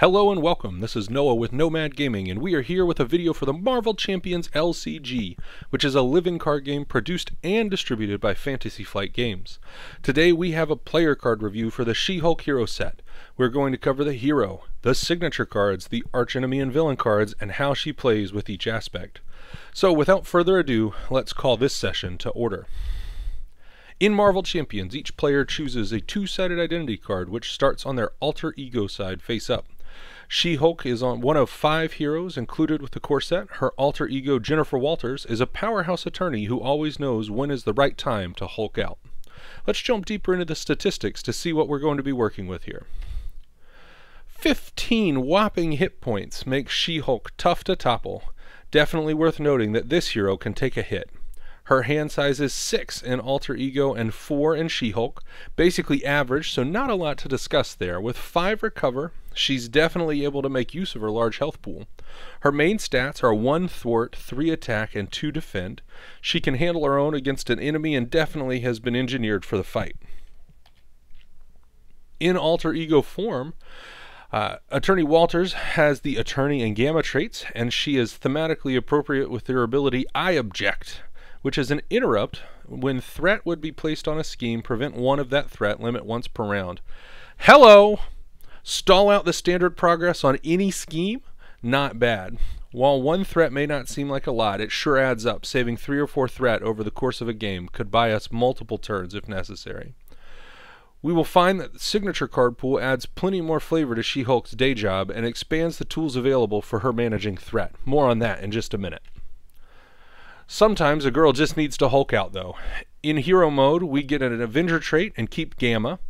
Hello and welcome. This is Noah with Nomad Gaming, and we are here with a video for the Marvel Champions LCG, which is a living card game produced and distributed by Fantasy Flight Games. Today we have a player card review for the She-Hulk Hero set. We're going to cover the hero, the signature cards, the archenemy and villain cards, and how she plays with each aspect. So without further ado, let's call this session to order. In Marvel Champions, each player chooses a two-sided identity card which starts on their alter ego side face up. She-Hulk is on one of five heroes included with the core set. Her alter ego, Jennifer Walters, is a powerhouse attorney who always knows when is the right time to Hulk out. Let's jump deeper into the statistics to see what we're going to be working with here. 15 whopping hit points makes She-Hulk tough to topple. Definitely worth noting that this hero can take a hit. Her hand size is 6 in Alter Ego and 4 in She-Hulk. Basically average, so not a lot to discuss there. With 5 recover, she's definitely able to make use of her large health pool. Her main stats are 1 thwart, 3 attack, and 2 defend. She can handle her own against an enemy and definitely has been engineered for the fight. In Alter Ego form, uh, Attorney Walters has the attorney and gamma traits, and she is thematically appropriate with their ability I object which is an interrupt when threat would be placed on a scheme, prevent one of that threat, limit once per round. Hello! Stall out the standard progress on any scheme? Not bad. While one threat may not seem like a lot, it sure adds up. Saving three or four threat over the course of a game could buy us multiple turns if necessary. We will find that the signature card pool adds plenty more flavor to She-Hulk's day job and expands the tools available for her managing threat. More on that in just a minute. Sometimes a girl just needs to Hulk out, though. In hero mode, we get an Avenger trait and keep Gamma.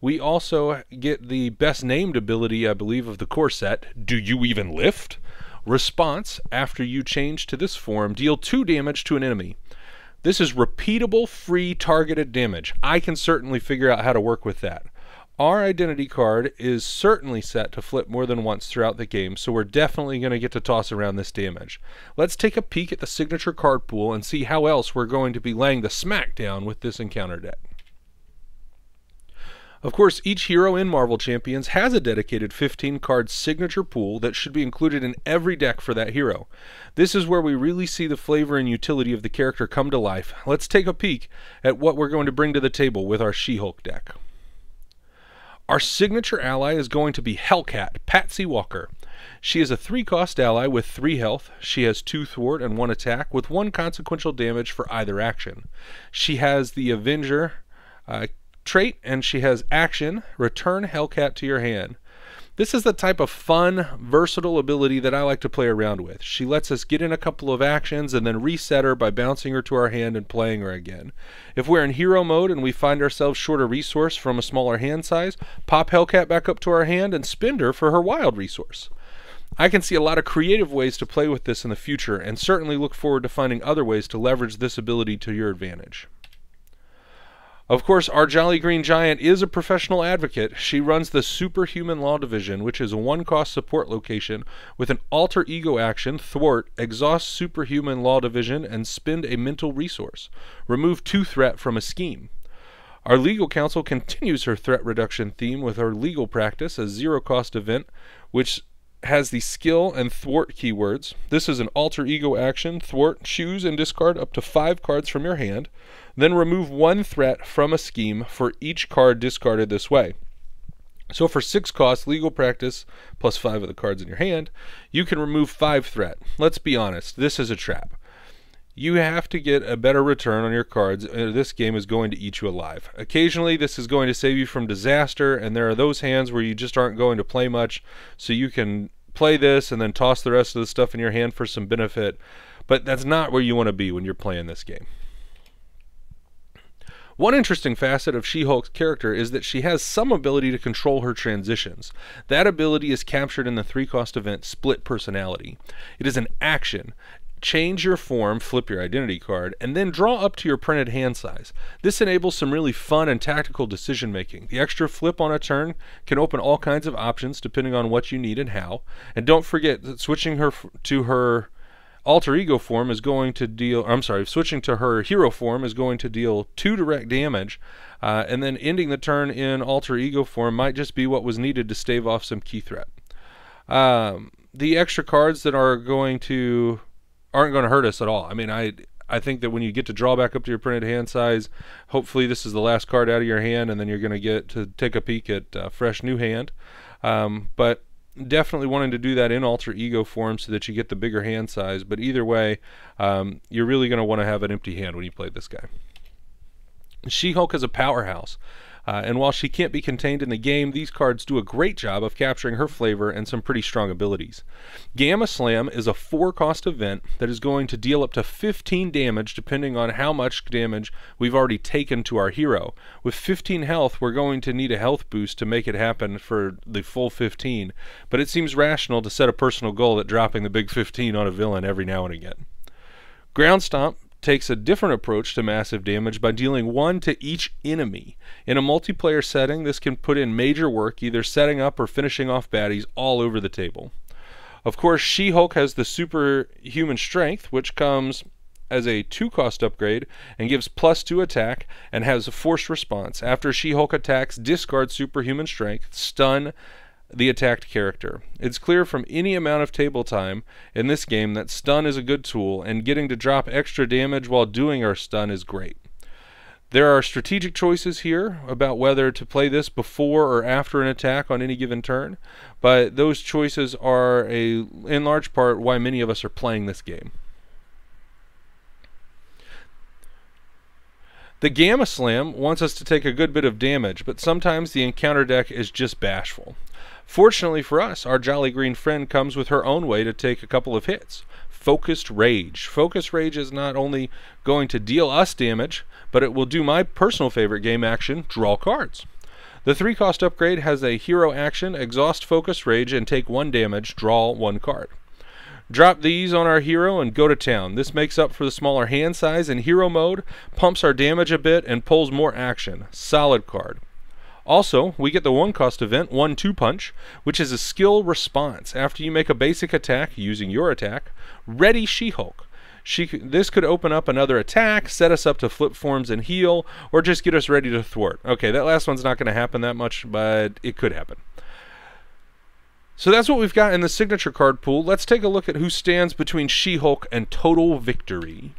We also get the best named ability, I believe, of the core set Do You Even Lift? Response After you change to this form, deal 2 damage to an enemy. This is repeatable, free, targeted damage. I can certainly figure out how to work with that. Our identity card is certainly set to flip more than once throughout the game, so we're definitely going to get to toss around this damage. Let's take a peek at the signature card pool and see how else we're going to be laying the smackdown with this encounter deck. Of course, each hero in Marvel Champions has a dedicated 15 card signature pool that should be included in every deck for that hero. This is where we really see the flavor and utility of the character come to life. Let's take a peek at what we're going to bring to the table with our She-Hulk deck. Our signature ally is going to be Hellcat, Patsy Walker. She is a 3 cost ally with 3 health. She has 2 thwart and 1 attack with 1 consequential damage for either action. She has the Avenger uh, trait and she has action, return Hellcat to your hand. This is the type of fun, versatile ability that I like to play around with. She lets us get in a couple of actions and then reset her by bouncing her to our hand and playing her again. If we're in hero mode and we find ourselves short a resource from a smaller hand size, pop Hellcat back up to our hand and spend her for her wild resource. I can see a lot of creative ways to play with this in the future and certainly look forward to finding other ways to leverage this ability to your advantage. Of course, our Jolly Green Giant is a professional advocate. She runs the Superhuman Law Division, which is a one cost support location with an alter ego action, thwart, exhaust Superhuman Law Division, and spend a mental resource. Remove two threat from a scheme. Our legal counsel continues her threat reduction theme with her legal practice, a zero cost event, which has the skill and thwart keywords. This is an alter ego action. Thwart, choose and discard up to five cards from your hand. Then remove one threat from a scheme for each card discarded this way. So for six costs, legal practice plus five of the cards in your hand, you can remove five threat. Let's be honest, this is a trap. You have to get a better return on your cards. Uh, this game is going to eat you alive. Occasionally, this is going to save you from disaster, and there are those hands where you just aren't going to play much, so you can play this and then toss the rest of the stuff in your hand for some benefit. But that's not where you want to be when you're playing this game. One interesting facet of She Hulk's character is that she has some ability to control her transitions. That ability is captured in the three cost event Split Personality. It is an action, change your form, flip your identity card, and then draw up to your printed hand size. This enables some really fun and tactical decision making. The extra flip on a turn can open all kinds of options depending on what you need and how. And don't forget that switching her to her alter ego form is going to deal I'm sorry, switching to her hero form is going to deal two direct damage. Uh, and then ending the turn in alter ego form might just be what was needed to stave off some key threat. um, the extra cards that are going to aren't going to hurt us at all. I mean, I I think that when you get to draw back up to your printed hand size, hopefully this is the last card out of your hand, and then you're going to get to take a peek at uh, fresh new hand. Um, but definitely wanting to do that in alter ego form so that you get the bigger hand size. But either way, um, you're really going to want to have an empty hand when you play this guy. She Hulk is a powerhouse. Uh, and while she can't be contained in the game, these cards do a great job of capturing her flavor and some pretty strong abilities. Gamma Slam is a four cost event that is going to deal up to 15 damage depending on how much damage we've already taken to our hero. With 15 health, we're going to need a health boost to make it happen for the full 15, but it seems rational to set a personal goal at dropping the big 15 on a villain every now and again. Ground Stomp takes a different approach to massive damage by dealing one to each enemy. In a multiplayer setting, this can put in major work, either setting up or finishing off baddies all over the table. Of course, She Hulk has the superhuman strength, which comes as a two cost upgrade and gives plus two attack and has a forced response. After She Hulk attacks, discard superhuman strength, stun, the attacked character. It's clear from any amount of table time in this game that stun is a good tool, and getting to drop extra damage while doing our stun is great. There are strategic choices here about whether to play this before or after an attack on any given turn, but those choices are a in large part why many of us are playing this game. The Gamma Slam wants us to take a good bit of damage, but sometimes the encounter deck is just bashful. Fortunately for us, our jolly green friend comes with her own way to take a couple of hits. Focused Rage. Focused Rage is not only going to deal us damage, but it will do my personal favorite game action, draw cards. The three cost upgrade has a hero action, exhaust Focused Rage, and take one damage, draw one card. Drop these on our hero and go to town. This makes up for the smaller hand size in hero mode, pumps our damage a bit, and pulls more action. Solid card. Also, we get the one cost event, 1 2 punch, which is a skill response. After you make a basic attack using your attack, ready She Hulk. She, this could open up another attack, set us up to flip forms and heal, or just get us ready to thwart. Okay, that last one's not going to happen that much, but it could happen. So that's what we've got in the signature card pool. Let's take a look at who stands between She Hulk and total victory.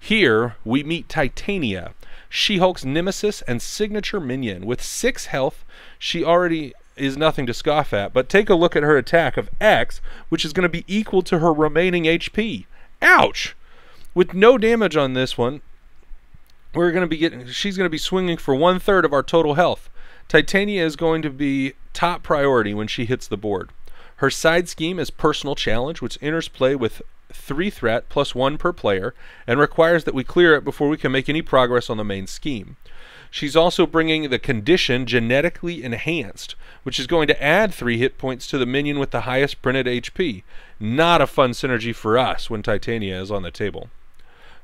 Here we meet Titania, She Hulk's nemesis and signature minion. With six health, she already is nothing to scoff at, but take a look at her attack of X, which is going to be equal to her remaining HP. Ouch! With no damage on this one, we're going to be getting, she's going to be swinging for one third of our total health. Titania is going to be top priority when she hits the board. Her side scheme is Personal Challenge, which enters play with 3 threat plus 1 per player and requires that we clear it before we can make any progress on the main scheme. She's also bringing the condition genetically enhanced, which is going to add 3 hit points to the minion with the highest printed HP. Not a fun synergy for us when Titania is on the table.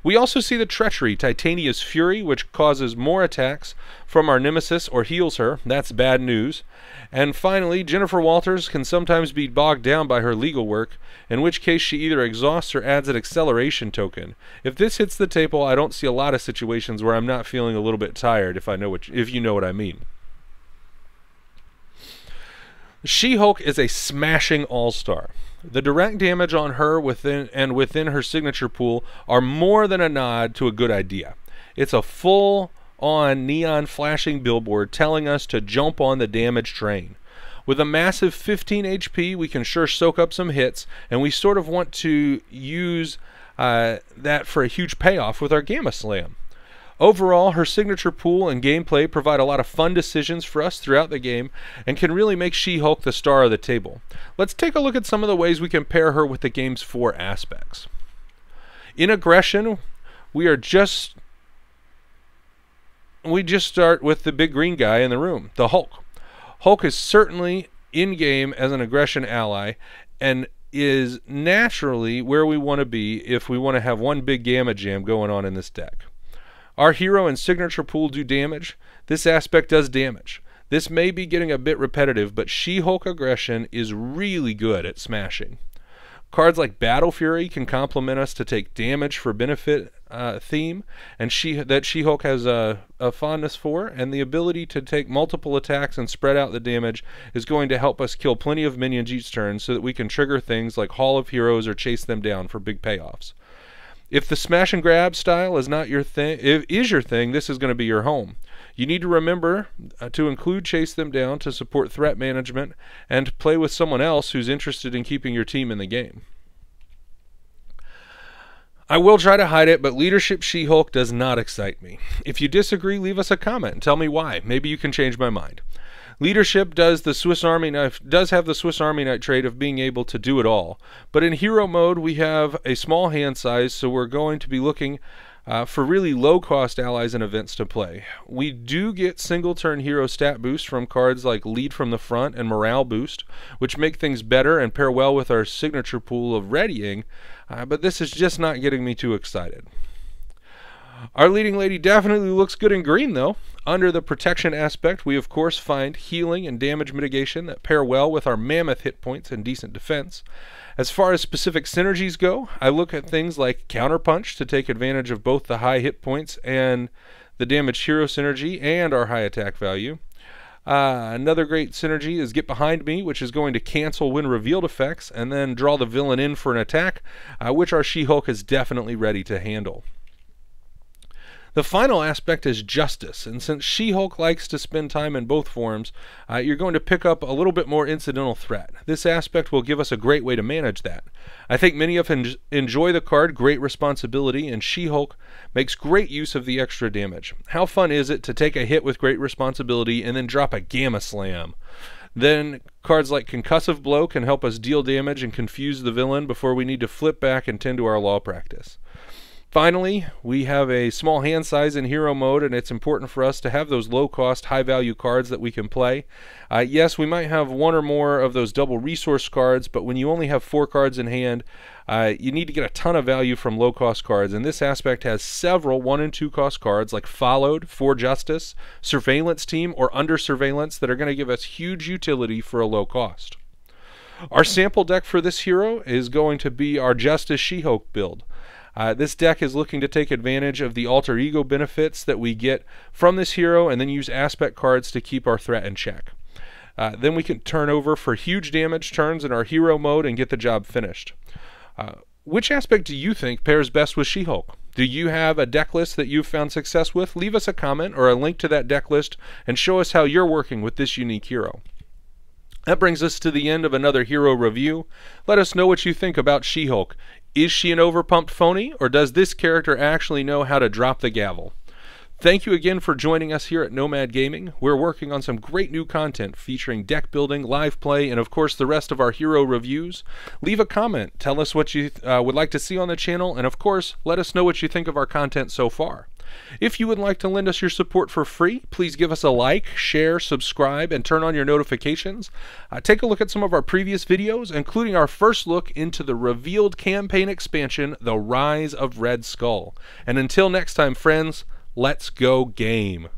We also see the treachery, Titania's Fury, which causes more attacks from our nemesis or heals her. That's bad news. And finally, Jennifer Walters can sometimes be bogged down by her legal work, in which case she either exhausts or adds an acceleration token. If this hits the table, I don't see a lot of situations where I'm not feeling a little bit tired, if I know what, if you know what I mean. She-Hulk is a smashing all-star. The direct damage on her within and within her signature pool are more than a nod to a good idea. It's a full on neon flashing billboard telling us to jump on the damage train. With a massive 15 HP, we can sure soak up some hits, and we sort of want to use uh, that for a huge payoff with our Gamma Slam. Overall, her signature pool and gameplay provide a lot of fun decisions for us throughout the game and can really make She Hulk the star of the table. Let's take a look at some of the ways we can pair her with the game's four aspects. In aggression, we are just we just start with the big green guy in the room, the Hulk. Hulk is certainly in game as an aggression ally and is naturally where we want to be if we want to have one big gamma jam going on in this deck. Our hero and signature pool do damage. This aspect does damage. This may be getting a bit repetitive, but She-Hulk aggression is really good at smashing. Cards like Battle Fury can complement us to take damage for benefit uh, theme, and she that She-Hulk has a, a fondness for, and the ability to take multiple attacks and spread out the damage is going to help us kill plenty of minions each turn, so that we can trigger things like Hall of Heroes or chase them down for big payoffs. If the smash and grab style is not your thing, is your thing, this is going to be your home. You need to remember uh, to include chase them down to support threat management and play with someone else who's interested in keeping your team in the game. I will try to hide it, but Leadership She Hulk does not excite me. If you disagree, leave us a comment and tell me why. Maybe you can change my mind. Leadership does the Swiss Army knife does have the Swiss Army knife trait of being able to do it all. But in hero mode, we have a small hand size, so we're going to be looking uh, for really low cost allies and events to play. We do get single turn hero stat boost from cards like Lead from the Front and Morale Boost, which make things better and pair well with our signature pool of Readying, uh, but this is just not getting me too excited. Our leading lady definitely looks good in green, though. Under the protection aspect, we of course find healing and damage mitigation that pair well with our mammoth hit points and decent defense. As far as specific synergies go, I look at things like Counterpunch to take advantage of both the high hit points and the damage hero synergy and our high attack value. Uh, another great synergy is Get Behind Me, which is going to cancel when revealed effects and then draw the villain in for an attack, uh, which our She Hulk is definitely ready to handle. The final aspect is justice, and since She Hulk likes to spend time in both forms, uh, you're going to pick up a little bit more incidental threat. This aspect will give us a great way to manage that. I think many of us enjoy the card Great Responsibility, and She Hulk makes great use of the extra damage. How fun is it to take a hit with Great Responsibility and then drop a Gamma Slam? Then cards like Concussive Blow can help us deal damage and confuse the villain before we need to flip back and tend to our law practice. Finally, we have a small hand size in hero mode, and it's important for us to have those low cost, high value cards that we can play. Uh, yes, we might have one or more of those double resource cards, but when you only have four cards in hand, uh, you need to get a ton of value from low cost cards, and this aspect has several one and two cost cards like Followed, For Justice, Surveillance Team, or Under Surveillance that are going to give us huge utility for a low cost. Our sample deck for this hero is going to be our Justice She-Hulk build. Uh, this deck is looking to take advantage of the alter ego benefits that we get from this hero and then use aspect cards to keep our threat in check. Uh, then we can turn over for huge damage turns in our hero mode and get the job finished. Uh, which aspect do you think pairs best with She-Hulk? Do you have a deck list that you've found success with? Leave us a comment or a link to that deck list and show us how you're working with this unique hero. That brings us to the end of another hero review. Let us know what you think about She Hulk. Is she an overpumped phony, or does this character actually know how to drop the gavel? Thank you again for joining us here at Nomad Gaming. We're working on some great new content featuring deck building, live play, and of course the rest of our hero reviews. Leave a comment, tell us what you uh, would like to see on the channel, and of course, let us know what you think of our content so far. If you would like to lend us your support for free, please give us a like, share, subscribe, and turn on your notifications. Uh, take a look at some of our previous videos, including our first look into the revealed campaign expansion, The Rise of Red Skull. And until next time, friends, let's go game.